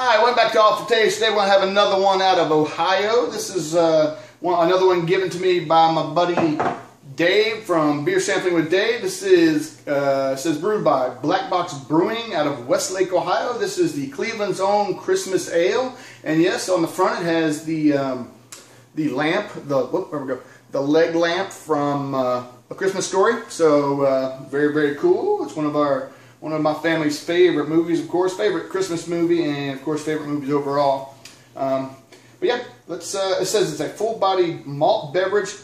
Alright, went back to AllForTaste. Today we're going to have another one out of Ohio. This is uh, one, another one given to me by my buddy Dave from Beer Sampling with Dave. This is uh, says brewed by Black Box Brewing out of Westlake, Ohio. This is the Cleveland's own Christmas Ale. And yes, on the front it has the um, the lamp, the whoop, we go, the leg lamp from uh, A Christmas Story. So uh, very very cool. It's one of our one of my family's favorite movies, of course, favorite Christmas movie, and of course, favorite movies overall. Um, but yeah, let's. Uh, it says it's a full-bodied malt beverage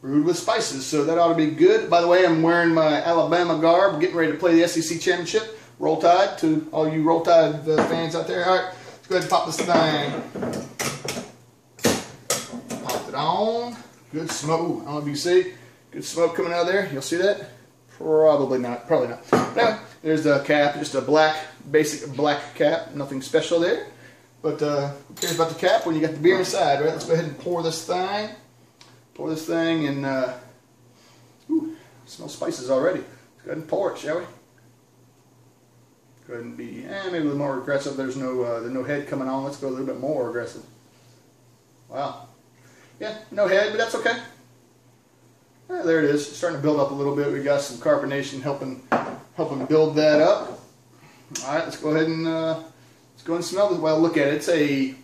brewed with spices, so that ought to be good. By the way, I'm wearing my Alabama garb, getting ready to play the SEC championship. Roll Tide to all you Roll Tide uh, fans out there. All right, let's go ahead and pop this thing. Pop it on. Good smoke. Ooh, I don't know if you see. Good smoke coming out of there. You'll see that. Probably not. Probably not. But anyway, there's the cap. Just a black, basic black cap. Nothing special there. But uh, who cares about the cap when you got the beer inside, right? Let's go ahead and pour this thing. Pour this thing and, uh, ooh, smell spices already. Let's go ahead and pour it, shall we? Go ahead and be, eh, maybe a little more aggressive. There's no, uh, there's no head coming on. Let's go a little bit more aggressive. Wow. Yeah, no head, but that's okay. Yeah, there it is. It's starting to build up a little bit. We got some carbonation helping helping build that up. All right, let's go ahead and uh, let's go and smell this. Well, look at it. It's a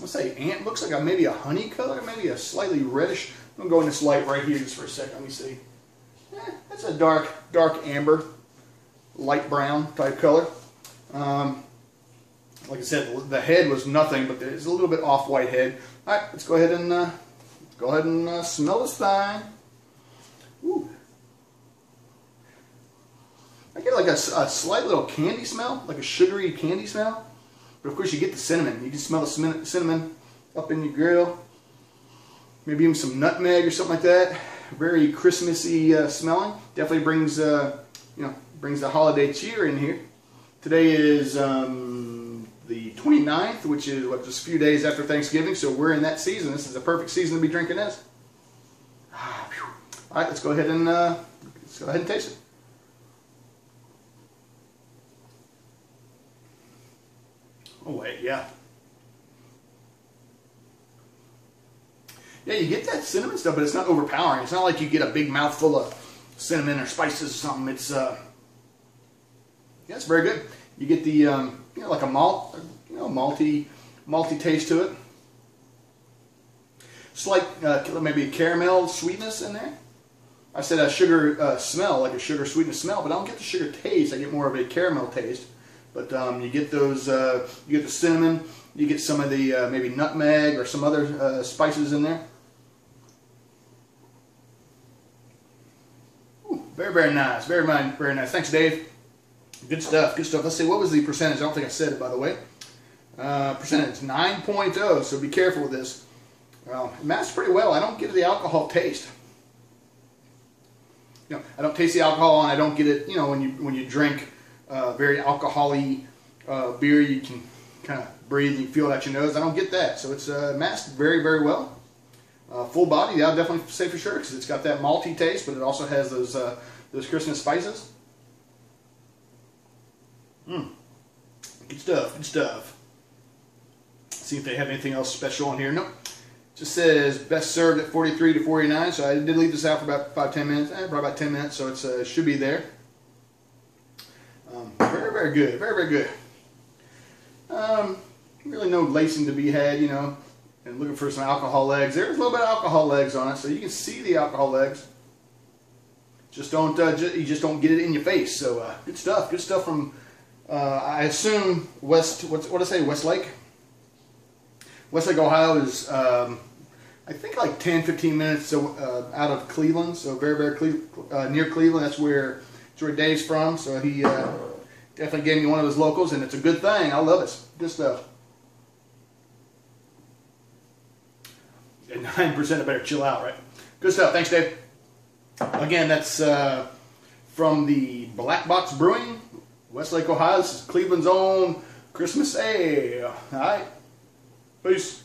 let's say ant. Looks like a, maybe a honey color, maybe a slightly reddish. I'm gonna go in this light right here just for a second. Let me see. Eh, that's a dark dark amber, light brown type color. Um, like I said, the head was nothing, but it's a little bit off-white head. All right, let's go ahead and uh, Go ahead and uh, smell this thing. Ooh. I get like a, a, slight little candy smell, like a sugary candy smell. But of course you get the cinnamon. You can smell the cinnamon up in your grill. Maybe even some nutmeg or something like that. Very Christmassy uh, smelling. Definitely brings, uh, you know, brings the holiday cheer in here. Today is um, the 29th, which is what, just a few days after Thanksgiving. So we're in that season. This is the perfect season to be drinking this. All right, let's go ahead and uh, let's go ahead and taste it. Wait, yeah. Yeah, you get that cinnamon stuff, but it's not overpowering. It's not like you get a big mouthful of cinnamon or spices or something. It's uh, yeah, it's very good. You get the um, you know, like a malt, you know, malty, malty taste to it. Slight, uh, maybe a caramel sweetness in there. I said a sugar uh, smell, like a sugar sweetness smell, but I don't get the sugar taste. I get more of a caramel taste. But um, you get those, uh, you get the cinnamon, you get some of the uh, maybe nutmeg or some other uh, spices in there. Ooh, very, very nice. Very, very nice. Thanks, Dave. Good stuff, good stuff. Let's see, what was the percentage? I don't think I said it, by the way. Uh, percentage, 9.0, so be careful with this. Well, it masks pretty well. I don't get the alcohol taste. You know, I don't taste the alcohol, and I don't get it, you know, when you when you drink uh, very alcohol-y uh, beer, you can kind of breathe and feel it out your nose. I don't get that. So it's uh, masked very, very well. Uh, full body, yeah, I'll definitely say for sure, because it's got that malty taste, but it also has those, uh, those Christmas spices. Hmm. Good stuff, good stuff. See if they have anything else special on here. Nope. Just says best served at 43 to 49. So I did leave this out for about five, ten minutes. Eh, probably about 10 minutes, so it uh, should be there. Um, very, very good. Very, very good. Um, really no lacing to be had, you know. And looking for some alcohol legs. There's a little bit of alcohol legs on it, so you can see the alcohol legs. Just don't, uh, just, you just don't get it in your face. So uh, good stuff. Good stuff from uh, I assume West, what's, what did I say, Westlake? Westlake, Ohio is, um, I think like 10, 15 minutes uh, out of Cleveland, so very, very Cle uh, near Cleveland. That's where, that's where Dave's from, so he uh, definitely gave me one of his locals, and it's a good thing. I love it. Good stuff. Nine percent. I better chill out, right? Good stuff. Thanks, Dave. Again, that's uh, from the Black Box Brewing Westlake, Ohio. This is Cleveland's own Christmas Ale. All right. Peace.